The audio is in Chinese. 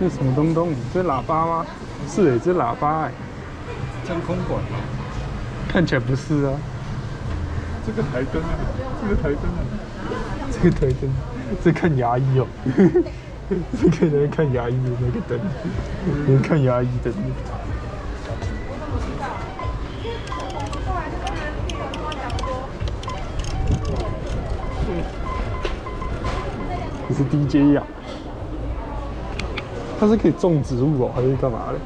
这什么东东？这喇叭吗？是哎，这喇叭哎，真空管吗？看起来不是啊。这个台灯啊，这个台灯啊，这个台灯，这看牙医哦。这个人看牙医的那个灯，人看牙医灯。这是 DJ 呀，它是可以种植物哦，还是干嘛的？